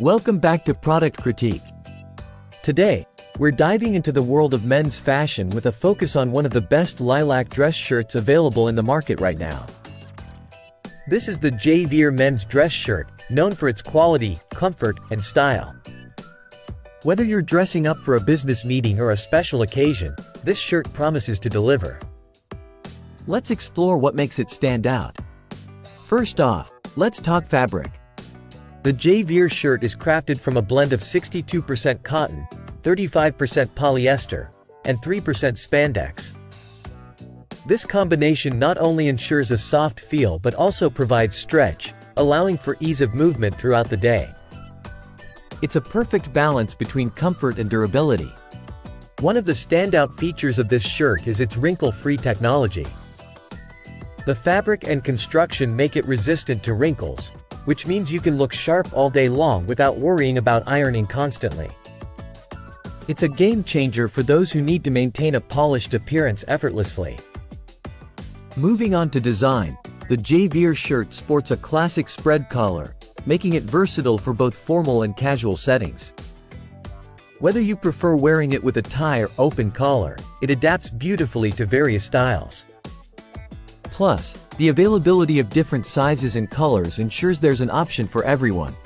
Welcome back to Product Critique. Today, we're diving into the world of men's fashion with a focus on one of the best lilac dress shirts available in the market right now. This is the J.VER men's dress shirt, known for its quality, comfort, and style. Whether you're dressing up for a business meeting or a special occasion, this shirt promises to deliver. Let's explore what makes it stand out. First off, let's talk fabric. The J.VER shirt is crafted from a blend of 62% cotton, 35% polyester, and 3% spandex. This combination not only ensures a soft feel but also provides stretch, allowing for ease of movement throughout the day. It's a perfect balance between comfort and durability. One of the standout features of this shirt is its wrinkle-free technology. The fabric and construction make it resistant to wrinkles, which means you can look sharp all day long without worrying about ironing constantly. It's a game changer for those who need to maintain a polished appearance effortlessly. Moving on to design, the J.VER shirt sports a classic spread collar, making it versatile for both formal and casual settings. Whether you prefer wearing it with a tie or open collar, it adapts beautifully to various styles. Plus, the availability of different sizes and colors ensures there's an option for everyone.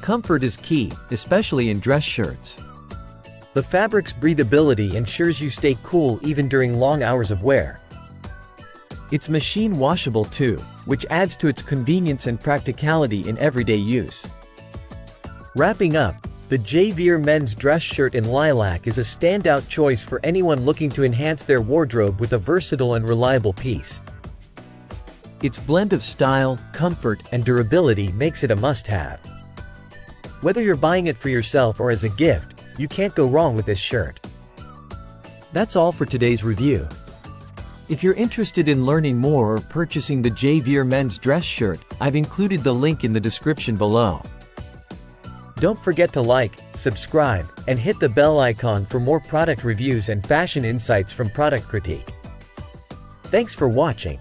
Comfort is key, especially in dress shirts. The fabric's breathability ensures you stay cool even during long hours of wear. It's machine washable too, which adds to its convenience and practicality in everyday use. Wrapping up, the J.VER men's dress shirt in lilac is a standout choice for anyone looking to enhance their wardrobe with a versatile and reliable piece. Its blend of style, comfort, and durability makes it a must-have. Whether you're buying it for yourself or as a gift, you can't go wrong with this shirt. That's all for today's review. If you're interested in learning more or purchasing the J.VER men's dress shirt, I've included the link in the description below. Don't forget to like, subscribe, and hit the bell icon for more product reviews and fashion insights from Product Critique. Thanks for watching.